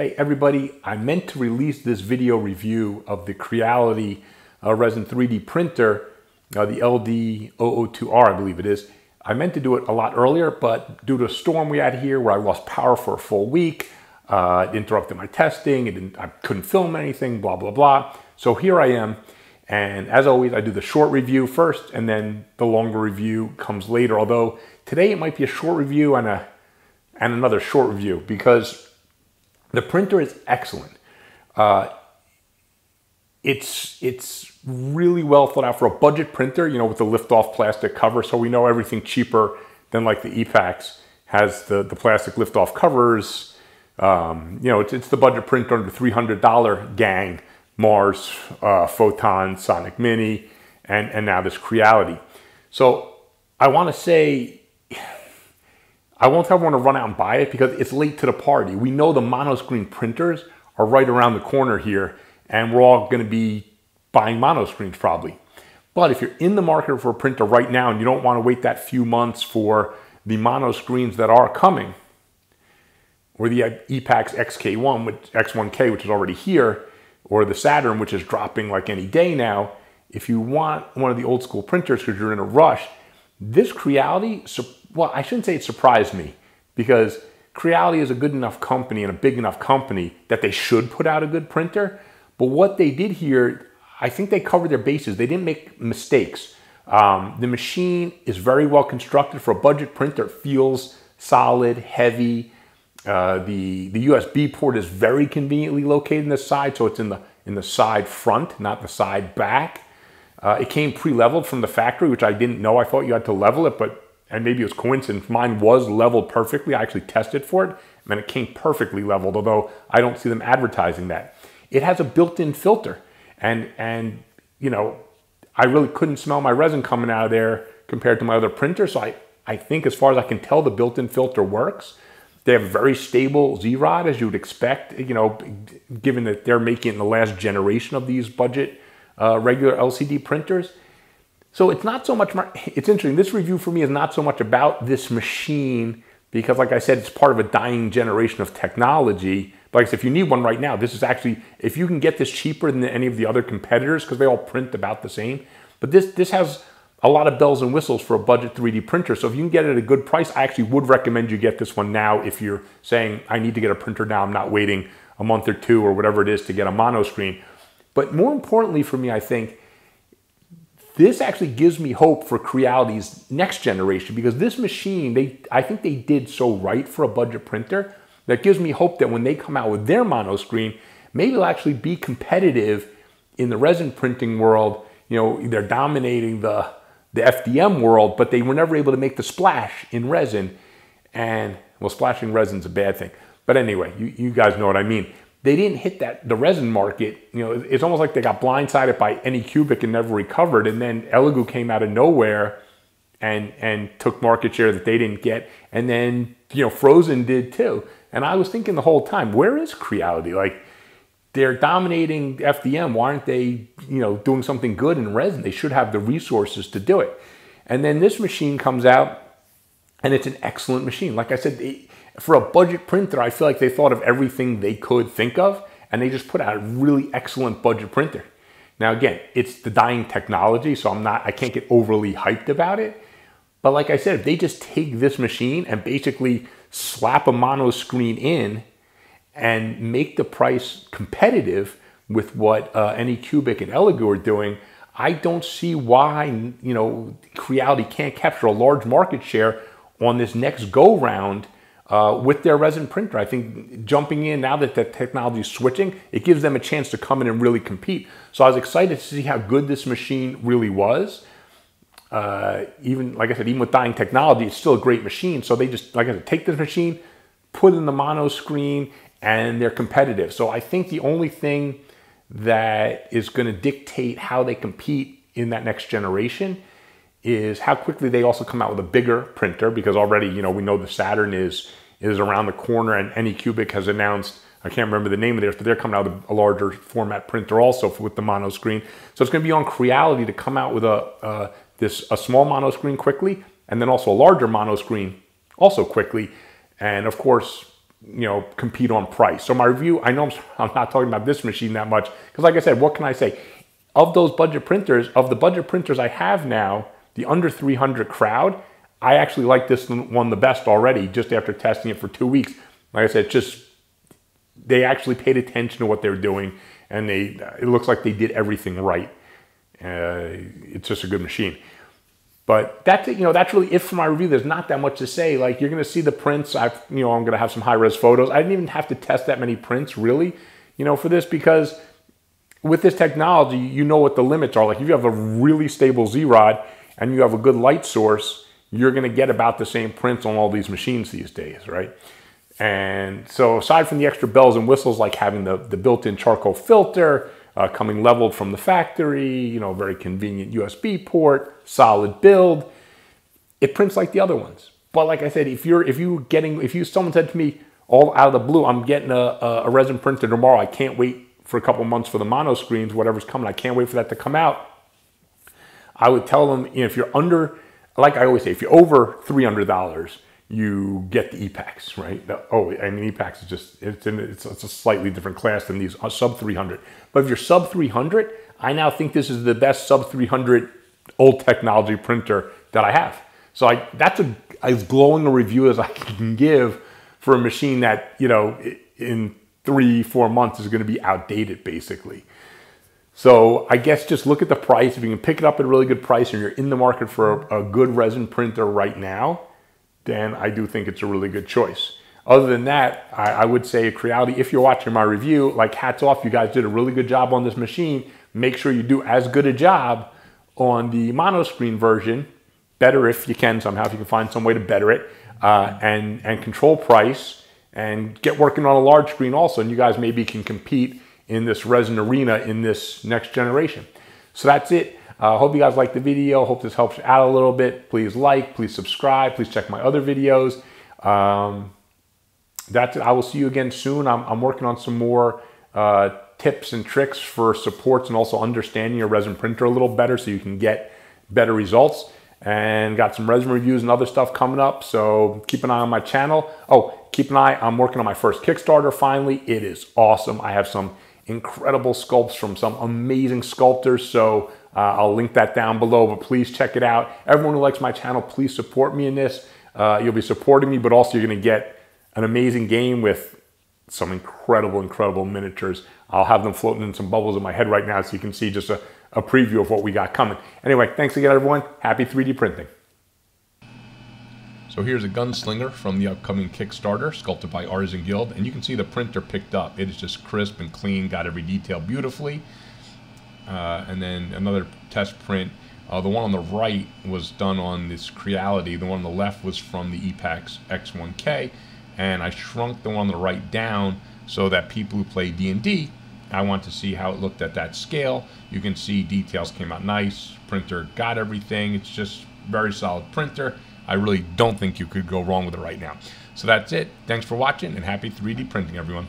Hey everybody, I meant to release this video review of the Creality uh, Resin 3D printer, uh, the LD002R I believe it is. I meant to do it a lot earlier, but due to a storm we had here where I lost power for a full week, uh, it interrupted my testing, it I couldn't film anything, blah, blah, blah. So here I am, and as always, I do the short review first, and then the longer review comes later, although today it might be a short review and, a, and another short review because the printer is excellent. Uh, it's it's really well thought out for a budget printer, you know, with the lift-off plastic cover. So we know everything cheaper than like the EPAX has the, the plastic lift-off covers. Um, you know, it's, it's the budget printer under $300 gang, Mars, uh, Photon, Sonic Mini, and, and now this Creality. So I want to say I won't tell everyone to run out and buy it because it's late to the party. We know the monoscreen printers are right around the corner here and we're all gonna be buying monoscreens probably. But if you're in the market for a printer right now and you don't wanna wait that few months for the monoscreens that are coming, or the EPAX XK1, which, X1K, which is already here, or the Saturn, which is dropping like any day now, if you want one of the old school printers because you're in a rush, this Creality well, I shouldn't say it surprised me because Creality is a good enough company and a big enough company that they should put out a good printer. But what they did here, I think they covered their bases. They didn't make mistakes. Um, the machine is very well constructed for a budget printer. It feels solid, heavy. Uh, the the USB port is very conveniently located in the side, so it's in the in the side front, not the side back. Uh, it came pre-leveled from the factory, which I didn't know. I thought you had to level it, but and maybe it was coincidence, mine was leveled perfectly. I actually tested for it, and then it came perfectly leveled, although I don't see them advertising that. It has a built-in filter, and, and you know, I really couldn't smell my resin coming out of there compared to my other printer, so I, I think as far as I can tell, the built-in filter works. They have a very stable Z-Rod, as you would expect, you know, given that they're making the last generation of these budget uh, regular LCD printers. So it's not so much, it's interesting. This review for me is not so much about this machine because like I said, it's part of a dying generation of technology. But like I said, if you need one right now, this is actually, if you can get this cheaper than any of the other competitors, because they all print about the same, but this, this has a lot of bells and whistles for a budget 3D printer. So if you can get it at a good price, I actually would recommend you get this one now if you're saying, I need to get a printer now, I'm not waiting a month or two or whatever it is to get a mono screen. But more importantly for me, I think, this actually gives me hope for Creality's next generation because this machine, they I think they did so right for a budget printer that gives me hope that when they come out with their mono screen, maybe they'll actually be competitive in the resin printing world. You know, they're dominating the the FDM world, but they were never able to make the splash in resin. And well, splashing resin's a bad thing. But anyway, you, you guys know what I mean they didn't hit that the resin market. You know, it's almost like they got blindsided by Anycubic and never recovered. And then Elegoo came out of nowhere and and took market share that they didn't get. And then you know, Phrozen did too. And I was thinking the whole time, where is Creality? Like they're dominating FDM. Why aren't they, you know, doing something good in resin? They should have the resources to do it. And then this machine comes out, and it's an excellent machine. Like I said, they, for a budget printer, I feel like they thought of everything they could think of and they just put out a really excellent budget printer. Now, again, it's the dying technology, so I'm not, I can't get overly hyped about it. But like I said, if they just take this machine and basically slap a mono screen in and make the price competitive with what uh, Anycubic and Elegoo are doing, I don't see why, you know, Creality can't capture a large market share on this next go round uh, with their resin printer. I think jumping in now that the technology is switching, it gives them a chance to come in and really compete. So I was excited to see how good this machine really was. Uh, even like I said, even with dying technology, it's still a great machine. So they just like I said, take this machine, put in the mono screen, and they're competitive. So I think the only thing that is going to dictate how they compete in that next generation is how quickly they also come out with a bigger printer because already you know we know the Saturn is is around the corner, and Anycubic has announced, I can't remember the name of theirs, but they're coming out with a larger format printer also with the mono screen. So it's going to be on Creality to come out with a uh, this a small mono screen quickly, and then also a larger mono screen also quickly. And of course, you know, compete on price. So my review, I know I'm, I'm not talking about this machine that much because like I said, what can I say? Of those budget printers, of the budget printers I have now, the under 300 crowd, I actually like this one the best already just after testing it for two weeks. Like I said, just they actually paid attention to what they were doing and they it looks like they did everything right. Uh, it's just a good machine. But that's it, you know, that's really it for my review. There's not that much to say. Like you're gonna see the prints. I've you know, I'm gonna have some high-res photos. I didn't even have to test that many prints really, you know, for this because with this technology, you know what the limits are. Like if you have a really stable Z-Rod and you have a good light source, you're gonna get about the same prints on all these machines these days, right? And so aside from the extra bells and whistles, like having the, the built-in charcoal filter, uh, coming leveled from the factory, you know, very convenient USB port, solid build. It prints like the other ones. But like I said, if you're if you're getting if you someone said to me all out of the blue, I'm getting a, a resin printer tomorrow. I can't wait for a couple months for the mono screens, whatever's coming. I can't wait for that to come out. I would tell them you know, if you're under, like I always say, if you're over three hundred dollars, you get the EPAX, right? oh, I mean, EPAX is just, it's, in, it's, it's, a slightly different class than these uh, sub 300. But if you're sub 300, I now think this is the best sub 300 old technology printer that I have. So I, that's a, as glowing a review as I can give for a machine that, you know, in three, four months is going to be outdated basically. So I guess just look at the price. If you can pick it up at a really good price and you're in the market for a, a good resin printer right now, then I do think it's a really good choice. Other than that, I, I would say Creality, if you're watching my review, like hats off, you guys did a really good job on this machine. Make sure you do as good a job on the mono screen version, better if you can somehow, if you can find some way to better it, uh, and, and control price, and get working on a large screen also, and you guys maybe can compete in this resin arena in this next generation. So that's it. I uh, hope you guys liked the video. Hope this helps you out a little bit. Please like, please subscribe, please check my other videos. Um, that's it. I will see you again soon. I'm, I'm working on some more uh, tips and tricks for supports and also understanding your resin printer a little better so you can get better results. And got some resin reviews and other stuff coming up. So keep an eye on my channel. Oh, keep an eye. I'm working on my first Kickstarter finally. It is awesome. I have some incredible sculpts from some amazing sculptors. So uh, I'll link that down below, but please check it out. Everyone who likes my channel, please support me in this. Uh, you'll be supporting me, but also you're gonna get an amazing game with some incredible, incredible miniatures. I'll have them floating in some bubbles in my head right now so you can see just a, a preview of what we got coming. Anyway, thanks again, everyone. Happy 3D printing. So here's a gunslinger from the upcoming Kickstarter, sculpted by Artisan Guild, and you can see the printer picked up. It is just crisp and clean, got every detail beautifully. Uh, and then another test print. Uh, the one on the right was done on this Creality. The one on the left was from the EPAX X1K. And I shrunk the one on the right down so that people who play D&D, I want to see how it looked at that scale. You can see details came out nice. Printer got everything. It's just very solid printer. I really don't think you could go wrong with it right now. So that's it. Thanks for watching and happy 3D printing, everyone.